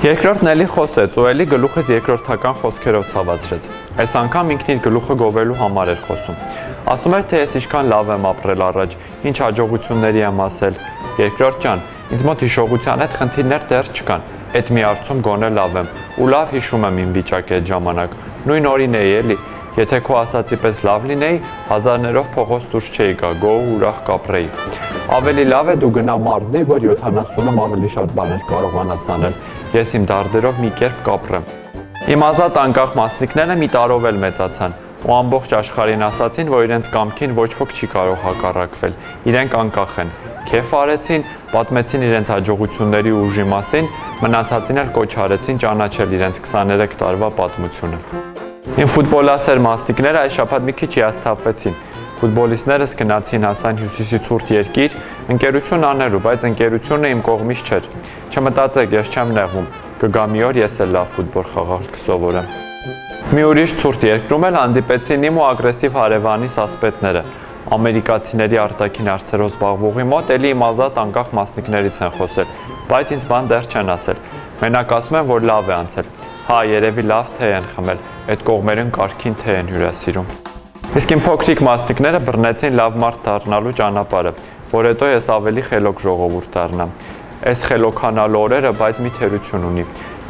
Երկրորդն էլի խոսեց ու էլի գլուխից երկրորդական խոսքերով ցավացրեց։ Այս անգամ ինքն իր գլուխը գովելու համար էր խոսում։ Ասում էր, թե ես ինչքան լավ եմ ապրել առաջ, ինչ հաջողությունների եմ ասել։ Երկրորդ ջան, ինձ մոտ հիշողության հետ խնդիրներ դեռ չկան։ Այդ մի արցում գոնե լավ եմ ու լավ հիշում եմ իմ վիճակի այդ ժամանակ։ Նույն օրին էի էլի, Եթե քո ասացի պես լավ լինեի, հազարներով փողոց դուրս չէի գա, գոհ ուրախ կապրեի։ Ավելի լավ է դու գնա մարզնի, որ 70-ում ավելի շատ բաներ կարողանաս անել ես իմ դարդերով մի կերպ կապրեմ։ Իմ ազատ անկախ մասնիկները մի տարով էլ մեծացան ու ամբողջ աշխարհին ասացին, որ իրենց կամքին ոչ ոք չի կարող հակառակվել։ Իրենք անկախ են։ Քեֆ արեցին, պատմեցին իրենց հաջողությունների ուժի մասին, մնացածին էլ կոչ արեցին ճանաչել իրենց 23 տարվա պատմությունը։ Իմ ֆուտբոլասեր մասնիկները այս շաբաթ մի քիչ հիասթափվեցին Ֆուտբոլիստներս գնացին հասան հյուսիսի ցուրտ երկիր, ընկերություն անելու, բայց ընկերությունը իմ կողմից չէր։ Չմտածեք, ես չեմ նեղվում։ Կգա մի օր ես էլ լավ ֆուտբոլ խաղալ կսովորեմ։ Մի ուրիշ ցուրտ երկրում էլ հանդիպեցին իմ ու ագրեսիվ հարևանի սասպետները։ Ամերիկացիների արտաքին հարցերով զբաղվողի մոտ էլի իմ ազատ անկախ մասնիկներից են խոսել, բայց ինձ բան դեռ չեն ասել։ Մենակ ասում են, որ լավ է անցել։ Հա, երևի լավ թե են խմել։ Այդ կողմերին կարքին թե են հյուրասիրում։ Իսկ իմ փոքրիկ մասնիկները բռնեցին լավ մարդ դառնալու ճանապարհը, որ հետո ես ավելի խելոք ժողովուրդ դառնամ։ Այս խելոքանալ օրերը, բայց մի թերություն ունի։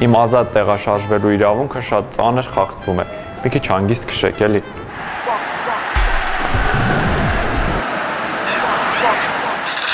Իմ ազատ տեղաշարժվելու իրավունքը շատ ծանր խախտվում է։ Մի քիչ հանգիստ քշեք էլի։